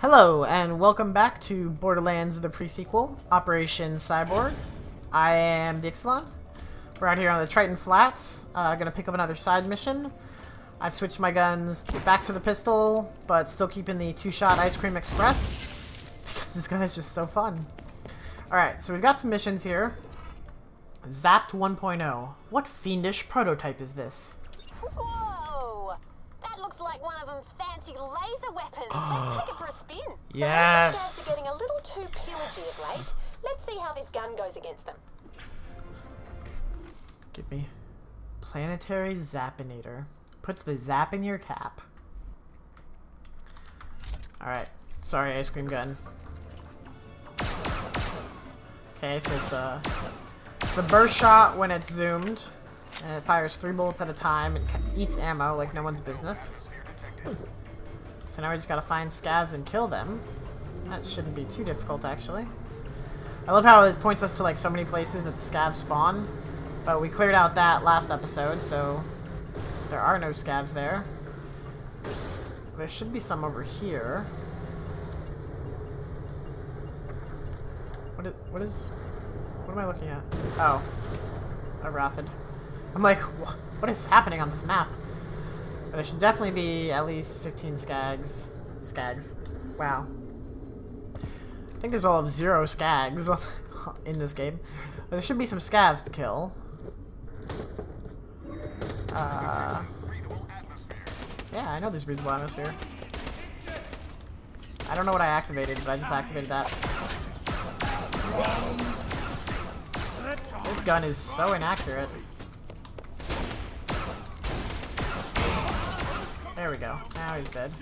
Hello, and welcome back to Borderlands the Prequel, Operation Cyborg. I am the Ixelan. We're out here on the Triton Flats, uh, gonna pick up another side mission. I've switched my guns back to the pistol, but still keeping the two-shot Ice Cream Express, because this gun is just so fun. Alright, so we've got some missions here. Zapped 1.0. What fiendish prototype is this? Whoa! That looks like one of them fancy laser weapons. Let's ah. take it for a spin. Yes. The are getting a little too pillagey of late. Let's see how this gun goes against them. Give me. Planetary Zappinator. Puts the zap in your cap. Alright. Sorry, ice cream gun. Okay, so it's a... It's a burst shot when it's zoomed. And it fires three bullets at a time and eats ammo like no one's business. Now we just gotta find scavs and kill them. That shouldn't be too difficult, actually. I love how it points us to like so many places that scavs spawn. But we cleared out that last episode, so there are no scavs there. There should be some over here. What is, what is... What am I looking at? Oh. A Rathyd. I'm like, what is happening on this map? But there should definitely be at least 15 skags. Skags. Wow. I think there's all of zero skags in this game. But there should be some scavs to kill. Uh, yeah, I know there's breathable atmosphere. I don't know what I activated, but I just activated that. This gun is so inaccurate. There we go. Now he's dead.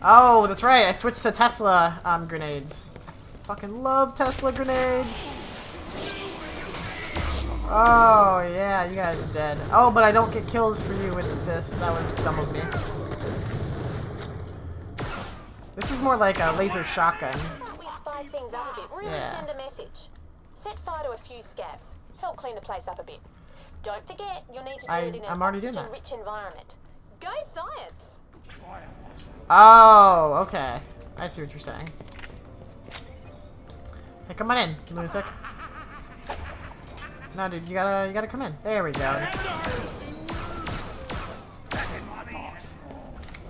Oh, that's right. I switched to Tesla um, grenades. I fucking love Tesla grenades. Oh, yeah, you guys are dead. Oh, but I don't get kills for you with this. That was dumb of me. This is more like a laser shotgun. Spice things up a bit. Really Yeah. send a message. Set fire to a few scavs. Help clean the place up a bit. Don't forget, you'll need to do I- it in an I'm already doing that. oxygen-rich environment. Go science! Oh, okay. I see what you're saying. Hey, come on in, lunatic. No, dude, you gotta, you gotta come in. There we go.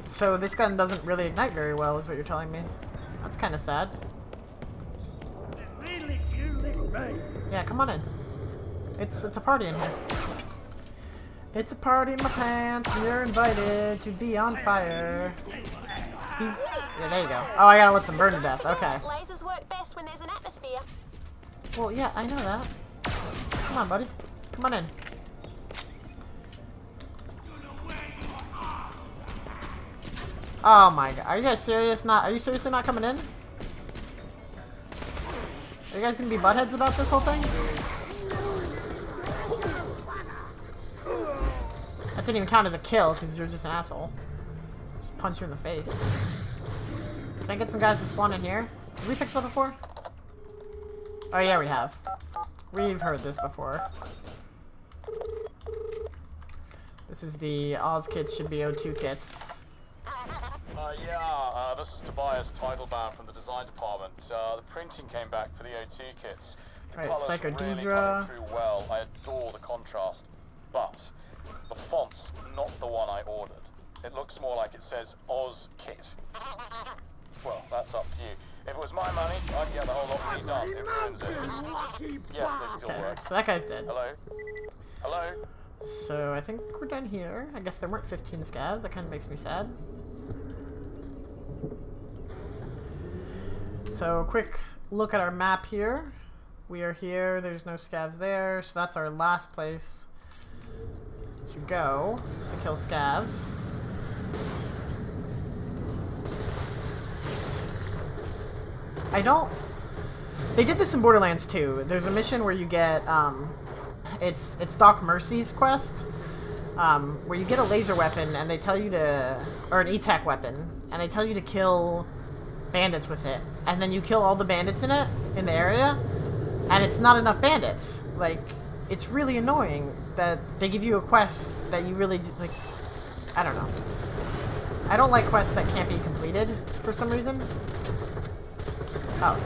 So this gun doesn't really ignite very well, is what you're telling me. That's kind of sad. Yeah, come on in. It's it's a party in here. It's a party in my pants. and You're invited to be on fire. He's yeah, there you go. Oh, I gotta let them burn to death. Okay. Lasers work best when there's an atmosphere. Well, yeah, I know that. Come on, buddy. Come on in. Oh my god. Are you guys serious? Not? Are you seriously not coming in? Are you guys gonna be buttheads about this whole thing? That didn't even count as a kill because you're just an asshole. Just punch you in the face. Can I get some guys to spawn in here? Did we fix that before? Oh yeah, we have. We've heard this before. This is the Oz kits should be O2 kits. Uh, yeah, uh, this is Tobias Titlebaum from the design department. Uh, the printing came back for the O2 kits. The Right, Psycho really coming through well. I adore the contrast, but the font's not the one I ordered. It looks more like it says Oz Kit. Well, that's up to you. If it was my money, I'd get the whole lot redone. It ruins it. Yes, they still Okay, work. so that guy's dead. Hello? Hello? So I think we're done here. I guess there weren't 15 scavs. That kind of makes me sad. So a quick look at our map here. We are here. There's no scavs there. So that's our last place to go to kill scavs. I don't... They did this in Borderlands 2. There's a mission where you get, um, it's it's Doc Mercy's quest, um, where you get a laser weapon and they tell you to, or an E-Tech weapon, and they tell you to kill bandits with it, and then you kill all the bandits in it in the area, and it's not enough bandits. Like, it's really annoying that they give you a quest that you really just, like, I don't know. I don't like quests that can't be completed for some reason. Oh.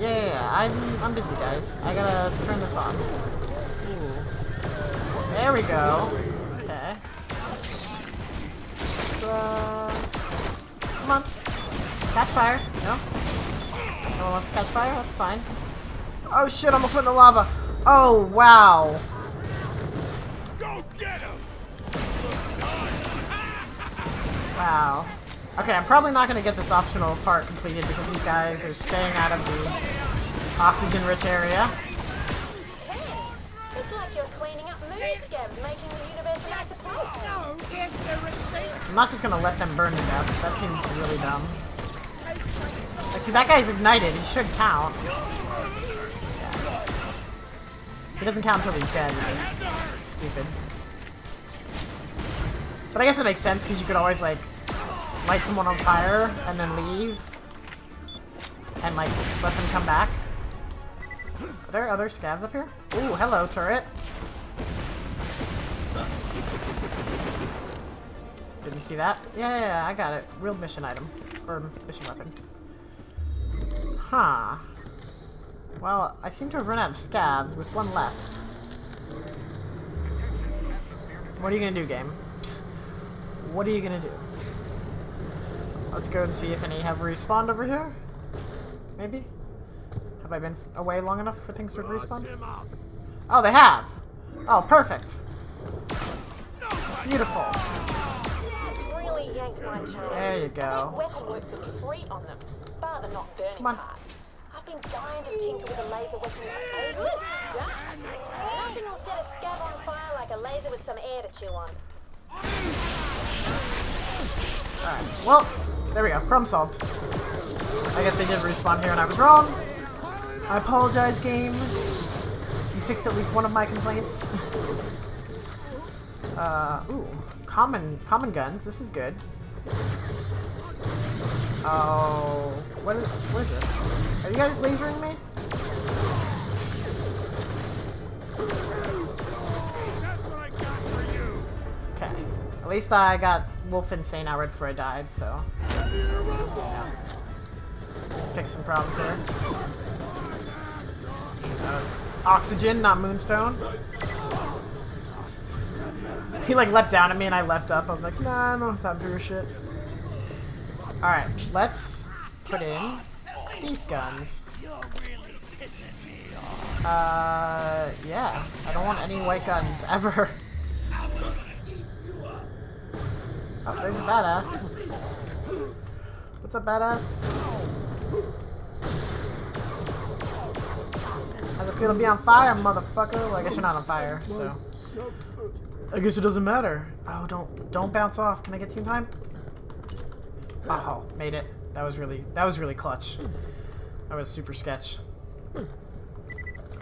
Yeah, yeah, yeah. I'm, I'm busy, guys. I gotta turn this on. There we go. Okay. Come on. Catch fire. No? No one wants to catch fire? That's fine. Oh shit, I almost went in the lava. Oh, wow. Wow. Okay, I'm probably not going to get this optional part completed because these guys are staying out of the oxygen-rich area. It's like you're cleaning up moon scabs, making the universe a nicer place. I'm not just going to let them burn to death. That seems really dumb. Like, see, that guy's ignited. He should count. Yeah. He doesn't count until he's dead, which is stupid. But I guess it makes sense because you could always, like, light someone on fire and then leave. And, like, let them come back. Are there other scavs up here? Ooh, hello, turret. Didn't see that? Yeah, yeah, yeah, I got it. Real mission item. Or mission weapon. Huh. Well, I seem to have run out of scavs with one left. What are you gonna do, game? What are you gonna do? Let's go and see if any have respawned over here. Maybe? Have I been away long enough for things to have respawned? Oh, they have! Oh, perfect. Beautiful. Really yanked my chain. There you go. that weapon works a treat on them. Bar the not burning Come on. part. I've been dying to tinker with a laser weapon for ages. Good stuff. Nothing will set a scav on fire like a laser with some air to chew on. Alright, well, there we go. Problem solved. I guess they did respawn here and I was wrong. I apologize, game. You fixed at least one of my complaints. uh, ooh. Common, common guns. This is good. Oh, what is, what is this? Are you guys lasering me? Okay. At least I got Wolf and Saint out right before I died, so. Yeah. Fix some problems here. Oxygen, not moonstone. He like leapt down at me and I leapt up. I was like, nah, I don't have time for your shit. Alright, let's put in these guns. Uh, yeah. I don't want any white guns ever. Oh, there's a badass. What's up, badass? How's it feel to be on fire, motherfucker? Well, I guess you're not on fire, so. I guess it doesn't matter. Oh, don't don't bounce off. Can I get to you in time? Oh, made it. That was really that was really clutch. That was super sketch.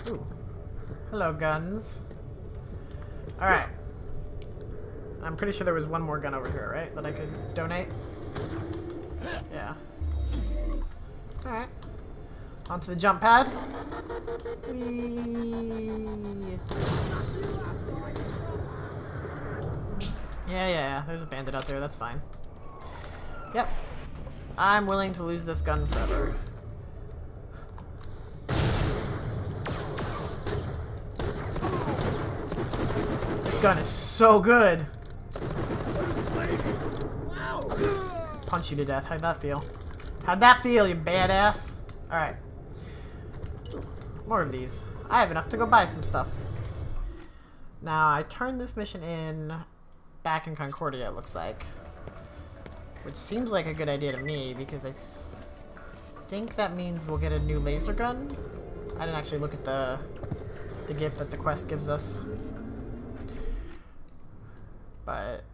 Ooh. Hello, guns. Alright. I'm pretty sure there was one more gun over here, right? That I could donate? Yeah. Alright. Onto the jump pad. Whee. Yeah, yeah, yeah. There's a bandit out there. That's fine. Yep. I'm willing to lose this gun forever. This gun is so good. Punch you to death. How'd that feel? How'd that feel, you badass? Alright. More of these. I have enough to go buy some stuff. Now, I turned this mission in back in Concordia, it looks like. Which seems like a good idea to me, because I th think that means we'll get a new laser gun. I didn't actually look at the, the gift that the quest gives us. But...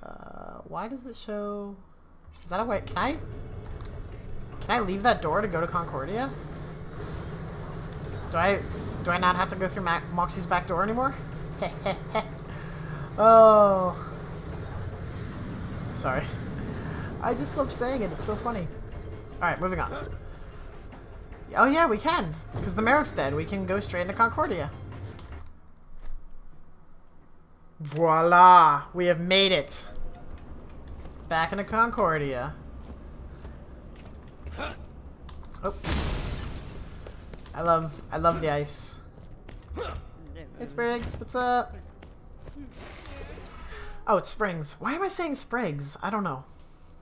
Uh, why does it show... Is that a way... Can I... Can I leave that door to go to Concordia? Do I... Do I not have to go through Ma Moxxi's back door anymore? oh. Sorry. I just love saying it. It's so funny. Alright, moving on. Oh yeah, we can. Because the Mayor's dead. We can go straight into Concordia. Voila! We have made it. Back into Concordia. Oh. I love I love the ice. Hey Spriggs, what's up? Oh, it's Springs. Why am I saying Spriggs? I don't know.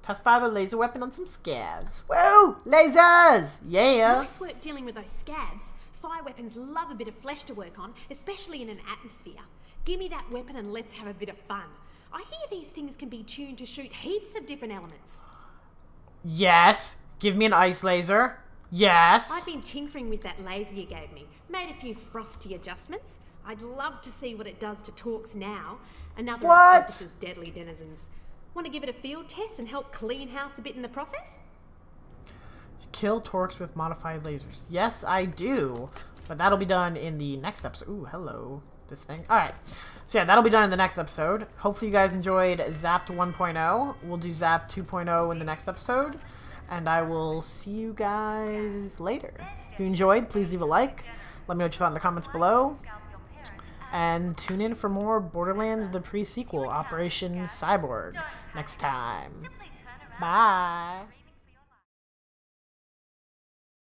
Test fire the laser weapon on some scavs. Whoa! Lasers! Yeah! Nice work dealing with those scavs. Fire weapons love a bit of flesh to work on, especially in an atmosphere. Give me that weapon and let's have a bit of fun. I hear these things can be tuned to shoot heaps of different elements. Yes! Give me an ice laser. Yes! I've been tinkering with that laser you gave me, made a few frosty adjustments. I'd love to see what it does to Torks now. Another What? of Elpis's deadly denizens. Want to give it a field test and help clean house a bit in the process? Kill Torks with modified lasers. Yes, I do. But that'll be done in the next episode. Ooh, hello. This thing. Alright. So yeah, that'll be done in the next episode. Hopefully you guys enjoyed Zapped 1.0. We'll do Zap 2.0 in the next episode. And I will see you guys later. If you enjoyed, please leave a like. Let me know what you thought in the comments below. And tune in for more Borderlands the pre-sequel, Operation Cyborg, next time. Bye.